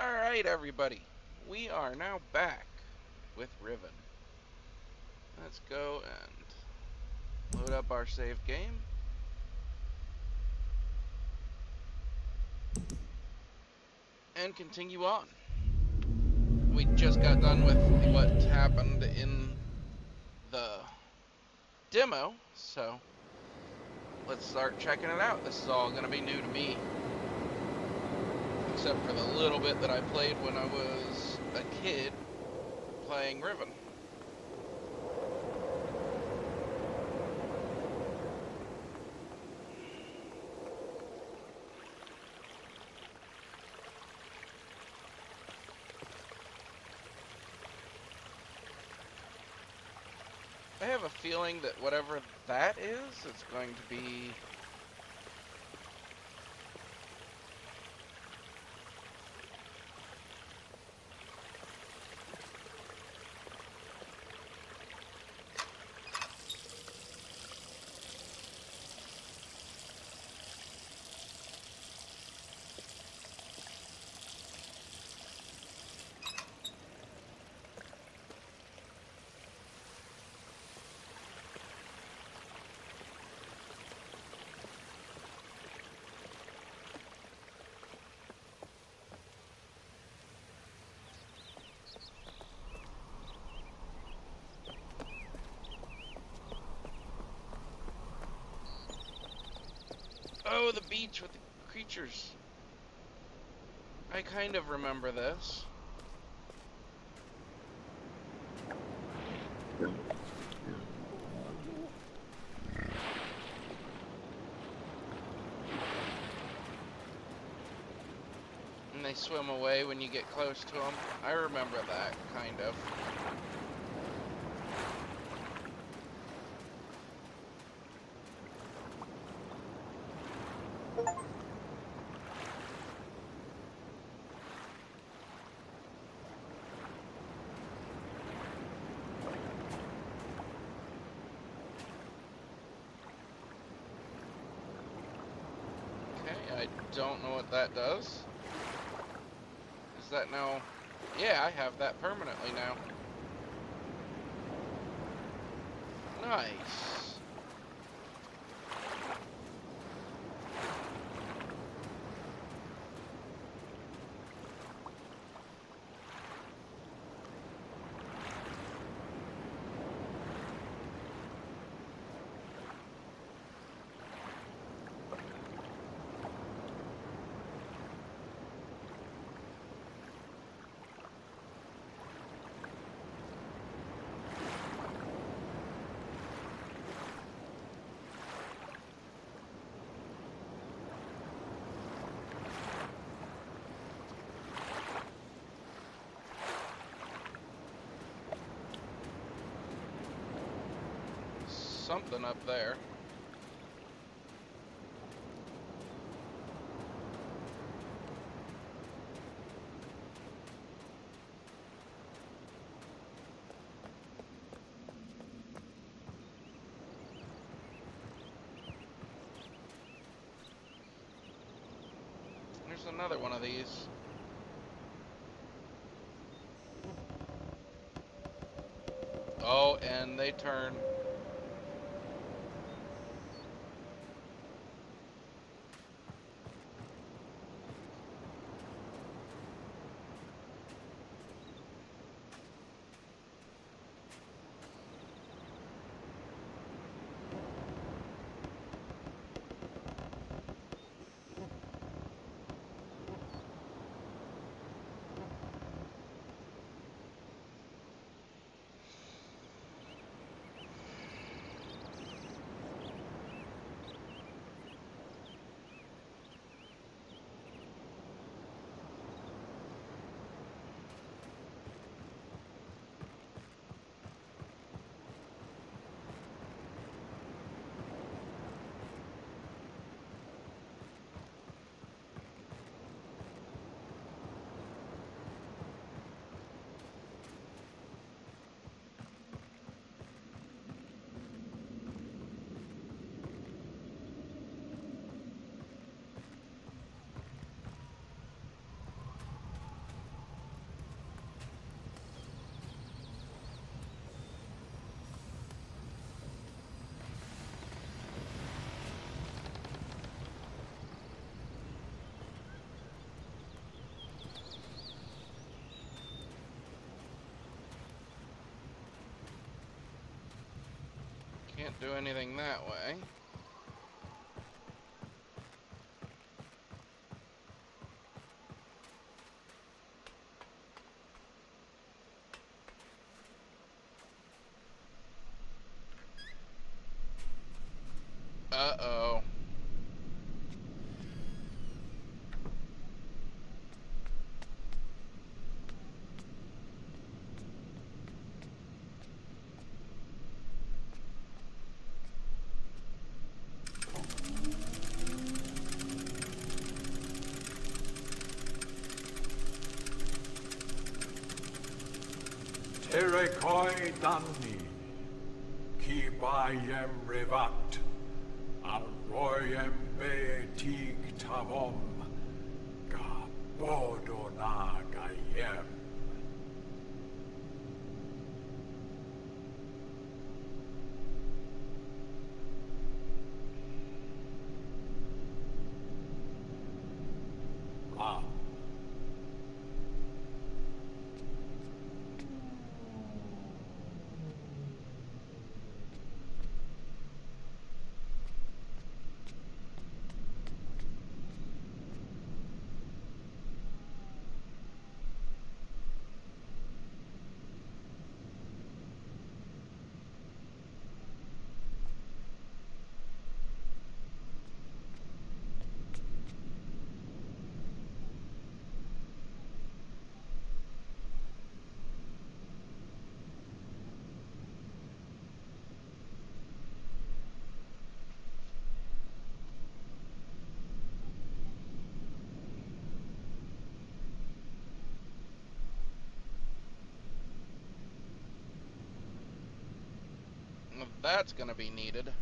Alright, everybody. We are now back with Riven. Let's go and load up our save game. And continue on. We just got done with what happened in the demo, so let's start checking it out. This is all going to be new to me except for the little bit that I played when I was a kid playing Riven. I have a feeling that whatever that is, it's going to be Oh, the beach with the creatures. I kind of remember this. And they swim away when you get close to them. I remember that, kind of. Okay, I don't know what that does. Is that now... Yeah, I have that permanently now. Nice. Something up there. There's another one of these. Oh, and they turn. Can't do anything that way. Uh-oh. Terekoi Danni, Ki Bayem Revat, Arroyem Betig Tavom, Gabodona Gayem. Ra. Ah. Well, That's gonna be needed.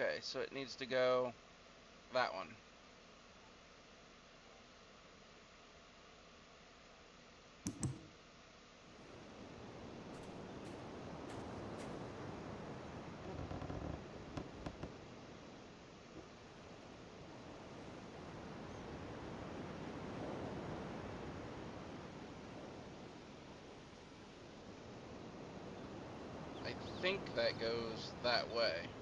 Okay, so it needs to go that one. I think that goes that way.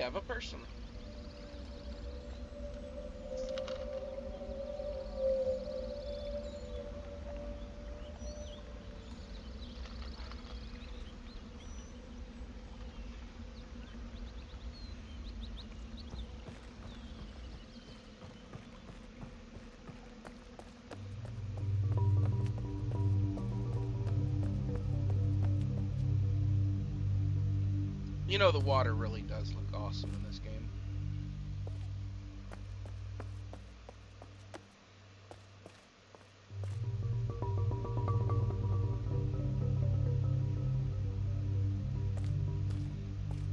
Have a person. You know the water awesome in this game.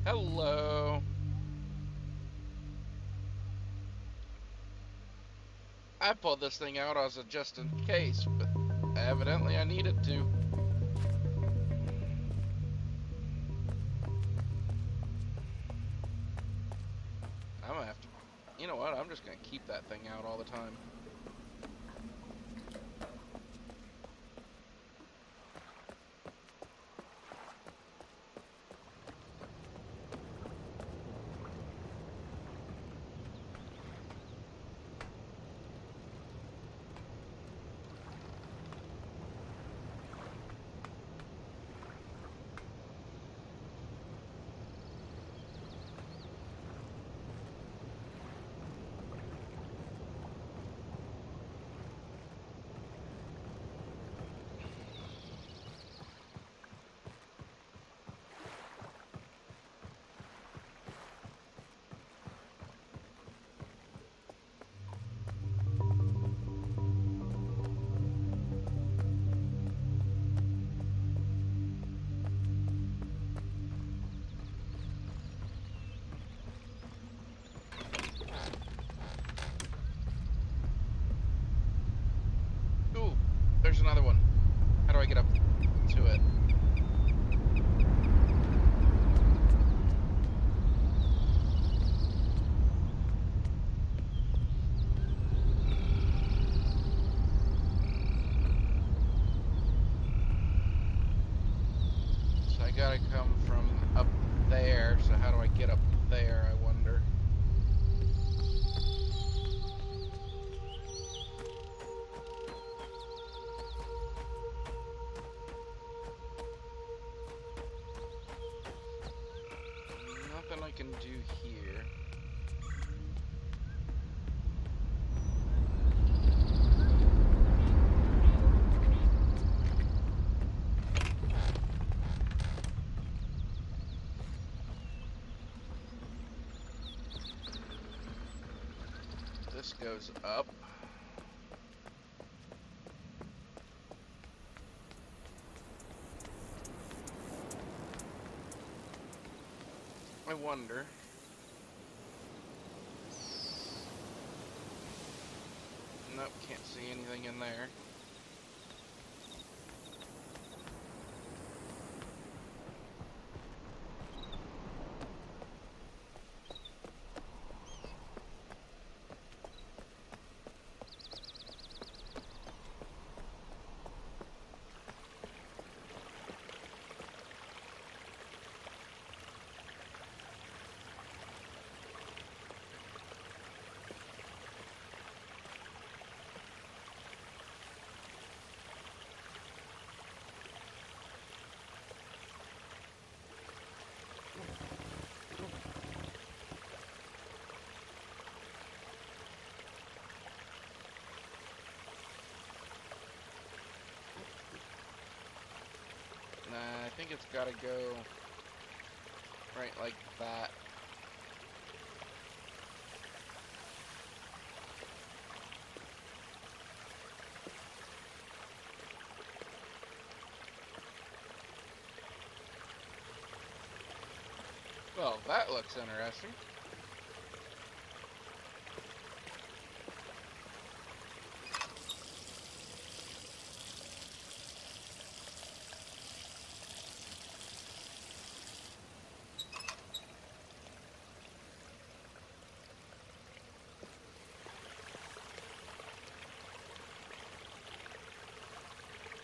Hello. I pulled this thing out as a just in case, but evidently I needed to. What? I'm just gonna keep that thing out all the time. Gotta come from up there, so how do I get up there, I I wonder. Nope, can't see anything in there. Nah, I think it's gotta go right like that. Well, that looks interesting.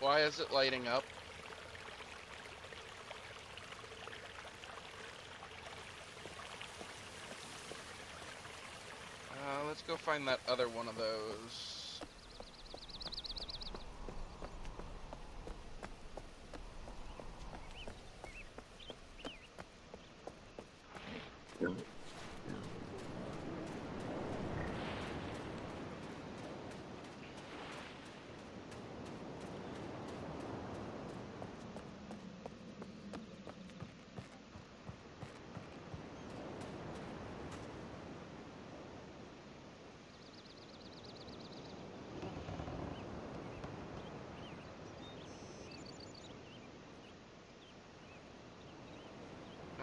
Why is it lighting up? Uh, let's go find that other one of those.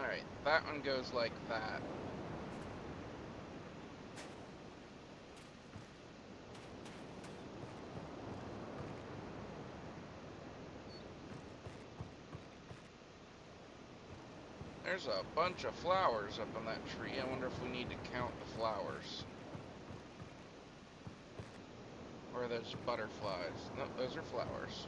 Alright, that one goes like that. There's a bunch of flowers up on that tree. I wonder if we need to count the flowers. Or are those butterflies? No, those are flowers.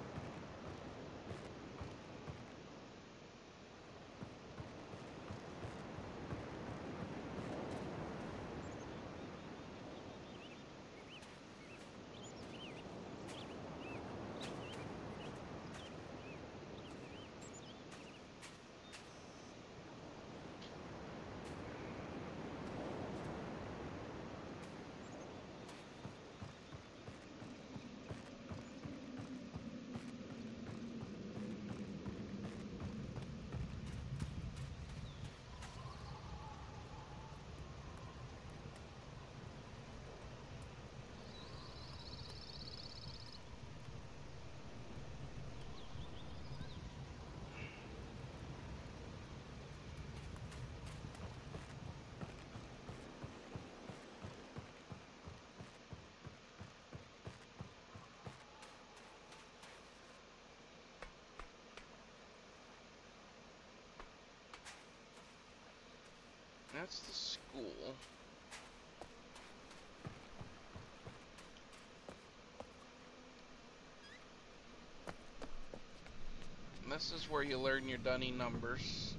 That's the school. This is where you learn your D'ni numbers.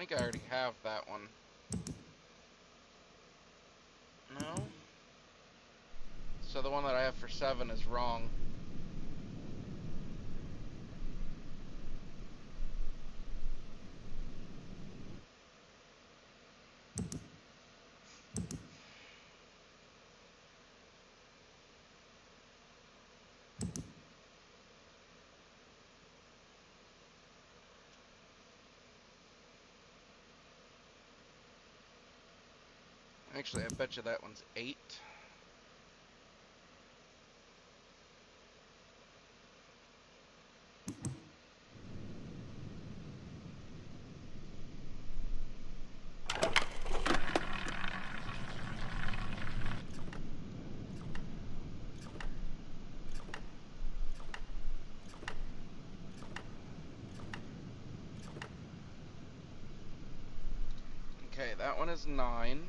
Think I already have that one. No? So the one that I have for 7 is wrong. Actually, I bet you that one's 8. Okay, that one is 9.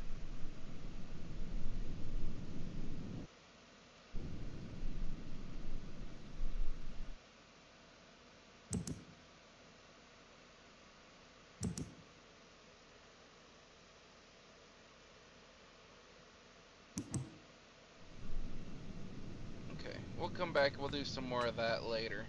Come back. We'll do some more of that later.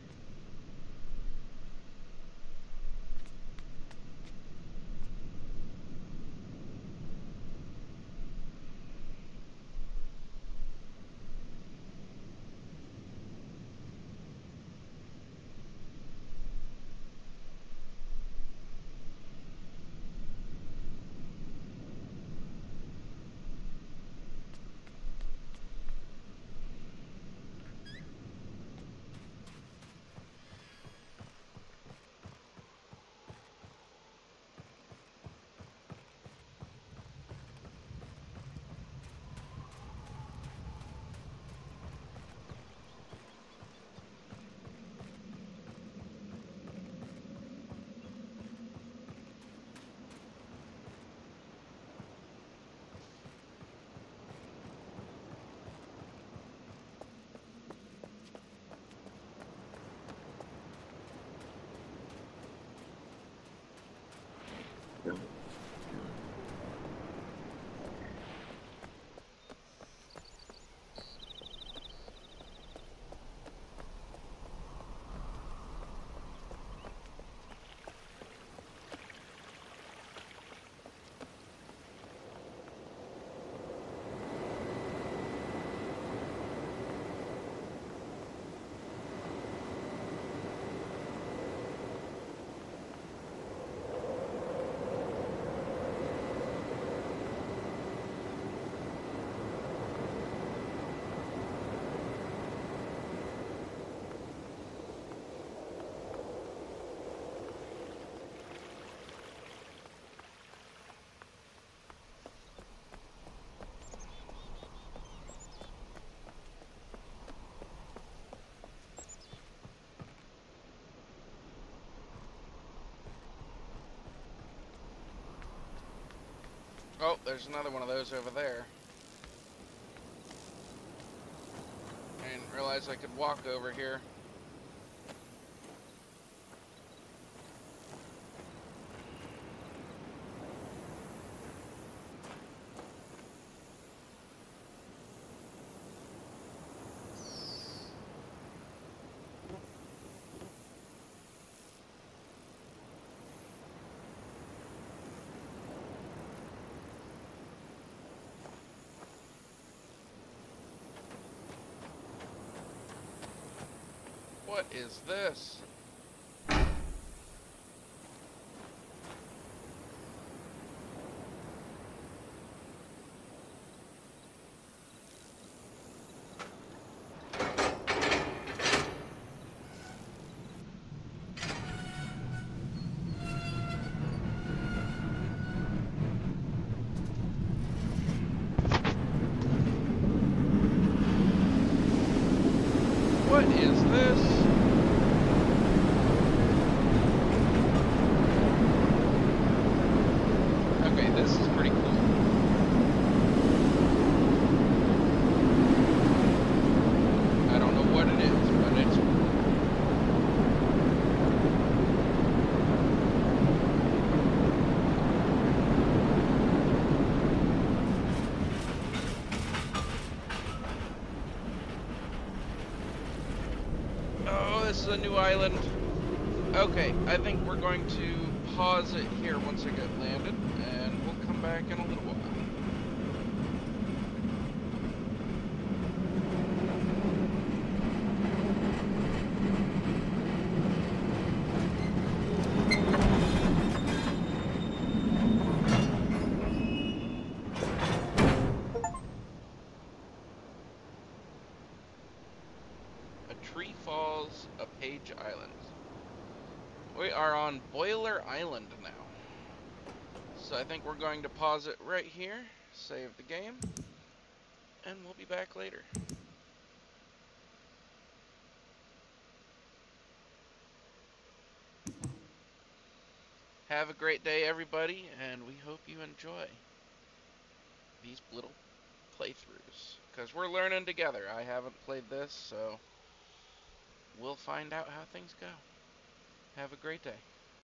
Thank. Oh, there's another one of those over there. I didn't realize I could walk over here. What is this? What is this? Okay, this is pretty cool. I don't know what it is, but it's A new island. Okay, I think we're going to pause it here once I get landed, and we'll come back in a little while. A tree falls, a page island. We are on Boiler Island now. So I think we're going to pause it right here, save the game, and we'll be back later. Have a great day, everybody, and we hope you enjoy these little playthroughs. Because we're learning together. I haven't played this, so we'll find out how things go. Have a great day.